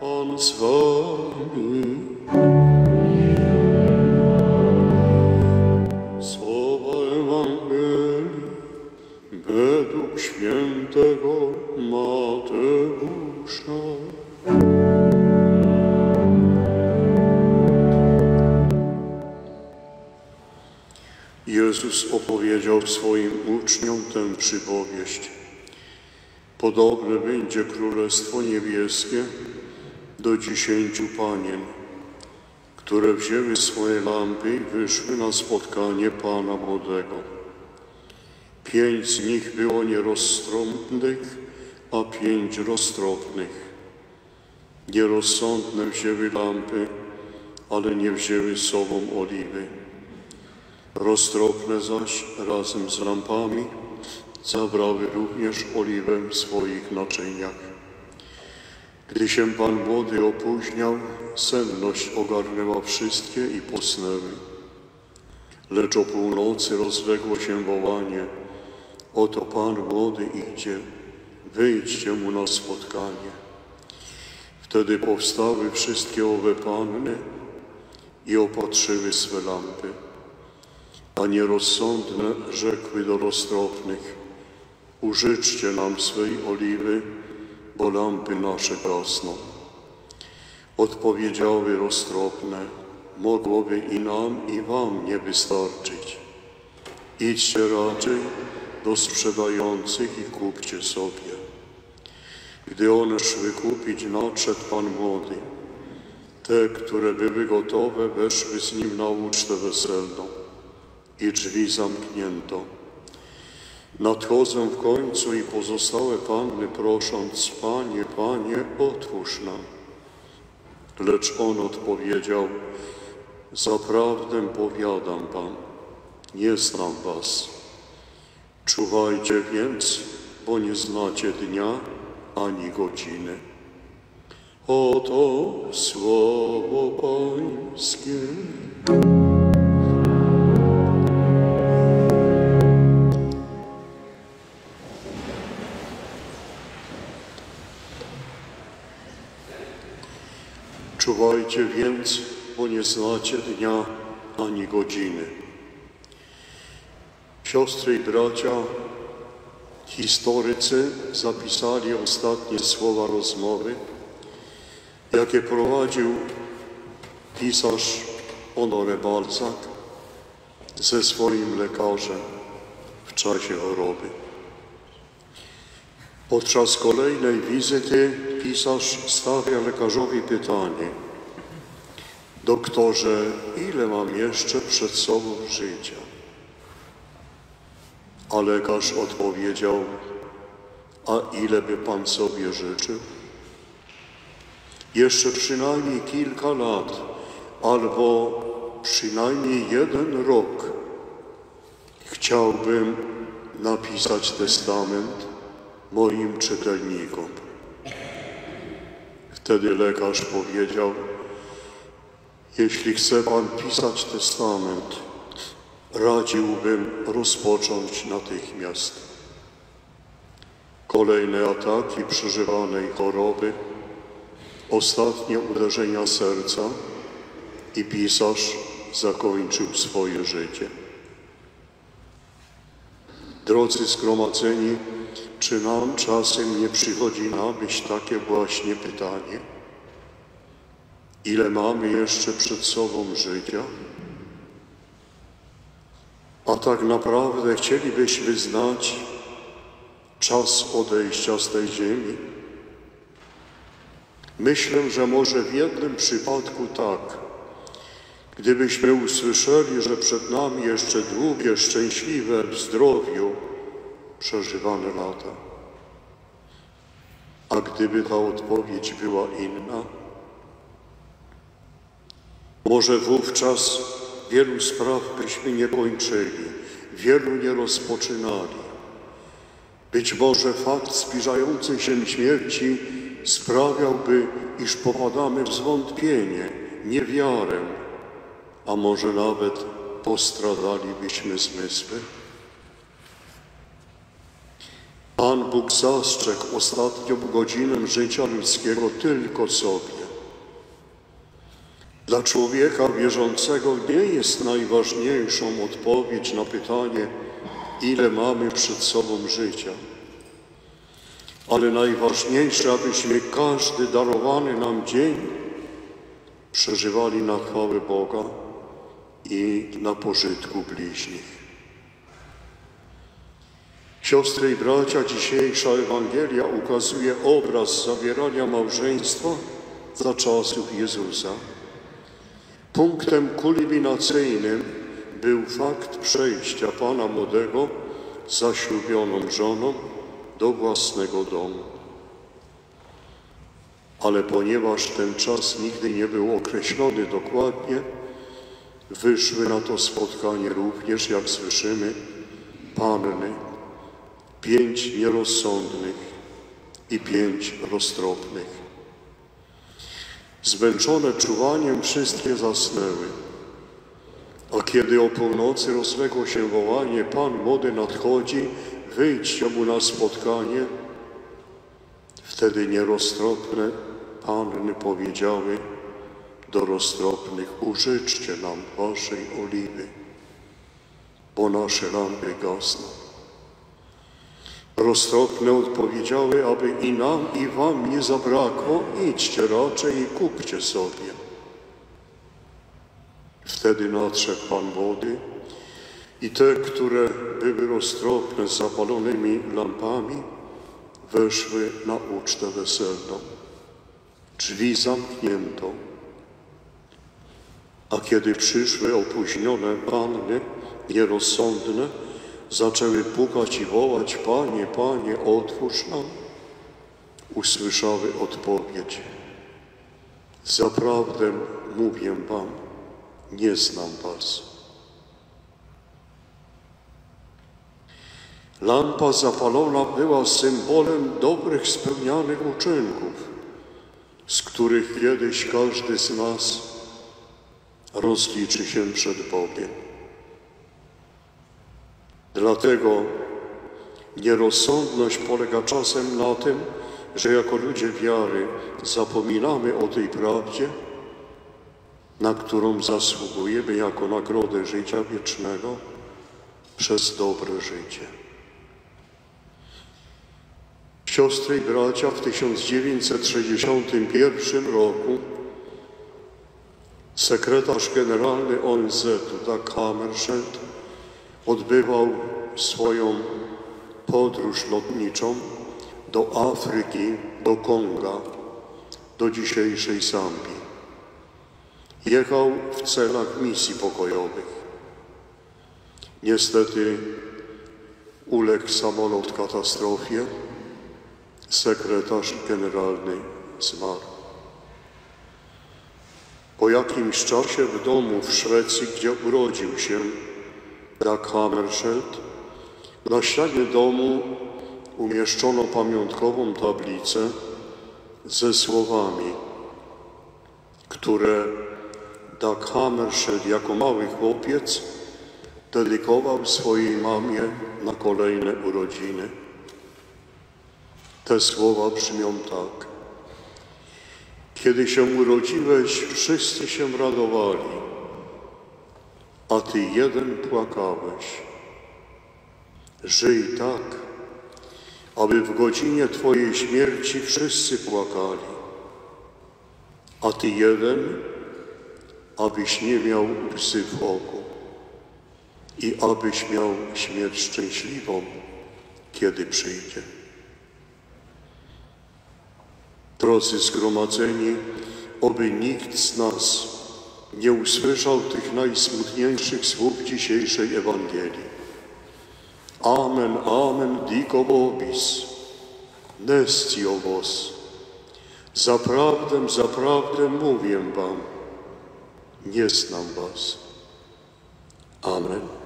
Pan z wami. Słowa Ewangelii według świętego Mateusza. Jezus opowiedział swoim uczniom tę przypowieść. Podobne będzie Królestwo Niebieskie do dziesięciu panien, które wzięły swoje lampy i wyszły na spotkanie Pana Młodego. Pięć z nich było nieroztropnych, a pięć roztropnych. Nierozsądne wzięły lampy, ale nie wzięły z sobą oliwy. Roztropne zaś razem z lampami zabrały również oliwę w swoich naczyniach. Gdy się Pan Młody opóźniał, senność ogarnęła wszystkie i posnęły. Lecz o północy rozległo się wołanie, oto Pan Młody idzie, wyjdźcie Mu na spotkanie. Wtedy powstały wszystkie owe panny i opatrzyły swe lampy. A nierozsądne rzekły do roztropnych, użyczcie nam swej oliwy, bo lampy nasze gasną. Odpowiedziały roztropne, mogłoby i nam, i wam nie wystarczyć. Idźcie raczej do sprzedających i kupcie sobie. Gdy one szły kupić, nadszedł Pan Młody. Te, które były gotowe, weszły z nim na ucztę weselną i drzwi zamknięto. Nadchodzą w końcu i pozostałe panny prosząc, Panie, Panie, otwórz nam. Lecz on odpowiedział, zaprawdę powiadam wam, nie znam was. Czuwajcie więc, bo nie znacie dnia ani godziny. Oto słowo Pańskie. Czuwajcie więc, bo nie znacie dnia ani godziny. Siostry i bracia, historycy zapisali ostatnie słowa rozmowy, jakie prowadził pisarz Honoré Balzac ze swoim lekarzem w czasie choroby. Podczas kolejnej wizyty pisarz stawia lekarzowi pytanie: Doktorze, ile mam jeszcze przed sobą życia? A lekarz odpowiedział: A ile by pan sobie życzył? Jeszcze przynajmniej kilka lat, albo przynajmniej jeden rok. Chciałbym napisać testament moim czytelnikom. Wtedy lekarz powiedział, jeśli chce Pan pisać testament, radziłbym rozpocząć natychmiast. Kolejne ataki przeżywanej choroby, ostatnie uderzenia serca i pisarz zakończył swoje życie. Drodzy zgromadzeni, czy nam czasem nie przychodzi na myśl takie właśnie pytanie? Ile mamy jeszcze przed sobą życia? A tak naprawdę chcielibyśmy znać czas odejścia z tej ziemi? Myślę, że może w jednym przypadku tak. Gdybyśmy usłyszeli, że przed nami jeszcze długie, szczęśliwe w zdrowiu, przeżywane lata. A gdyby ta odpowiedź była inna, może wówczas wielu spraw byśmy nie kończyli, wielu nie rozpoczynali. Być może fakt zbliżającej się śmierci sprawiałby, iż popadamy w zwątpienie, niewiarę, a może nawet postradalibyśmy zmysły. Pan Bóg zastrzegł ostatnią godzinę życia ludzkiego tylko sobie. Dla człowieka wierzącego nie jest najważniejszą odpowiedź na pytanie, ile mamy przed sobą życia. Ale najważniejsze, abyśmy każdy darowany nam dzień przeżywali na chwałę Boga i na pożytku bliźnich. Siostry i bracia, dzisiejsza Ewangelia ukazuje obraz zawierania małżeństwa za czasów Jezusa. Punktem kulminacyjnym był fakt przejścia Pana Młodego zaślubioną żoną do własnego domu. Ale ponieważ ten czas nigdy nie był określony dokładnie, wyszły na to spotkanie również, jak słyszymy, panny, pięć nierozsądnych i pięć roztropnych. Zmęczone czuwaniem wszystkie zasnęły. A kiedy o północy rozległo się wołanie, Pan młody nadchodzi, wyjdźcie mu na spotkanie, wtedy nieroztropne panny powiedziały do roztropnych, użyczcie nam waszej oliwy, bo nasze lampy gasną. Roztropne odpowiedziały, aby i nam, i wam nie zabrakło, idźcie raczej i kupcie sobie. Wtedy nadszedł Pan wody i te, które były roztropne z zapalonymi lampami, weszły na ucztę weselną. Drzwi zamknięto, a kiedy przyszły opóźnione panny, nierozsądne, zaczęły pukać i wołać, Panie, Panie, otwórz nam, usłyszały odpowiedź. Zaprawdę mówię Wam, nie znam Was. Lampa zapalona była symbolem dobrych spełnianych uczynków, z których kiedyś każdy z nas rozliczy się przed Bogiem. Dlatego nierozsądność polega czasem na tym, że jako ludzie wiary zapominamy o tej prawdzie, na którą zasługujemy jako nagrodę życia wiecznego przez dobre życie. Siostry i bracia, w 1961 roku sekretarz generalny ONZ-u Dag odbywał swoją podróż lotniczą do Afryki, do Konga, do dzisiejszej Zambii. Jechał w celach misji pokojowych. Niestety uległ samolot katastrofie, sekretarz generalny zmarł. Po jakimś czasie w domu w Szwecji, gdzie urodził się Dag Hammarskjöld, na ścianie domu umieszczono pamiątkową tablicę ze słowami, które Dag Hammarskjöld jako mały chłopiec dedykował swojej mamie na kolejne urodziny. Te słowa brzmią tak. Kiedy się urodziłeś, wszyscy się radowali, a ty jeden płakałeś. Żyj tak, aby w godzinie Twojej śmierci wszyscy płakali, a Ty jeden, abyś nie miał łzy w oku i abyś miał śmierć szczęśliwą, kiedy przyjdzie. Drodzy zgromadzeni, oby nikt z nas nie usłyszał tych najsmutniejszych słów dzisiejszej Ewangelii. Amen, amen, dico vobis, nestio vos. Zaprawdę, zaprawdę mówię wam, nie znam was. Amen.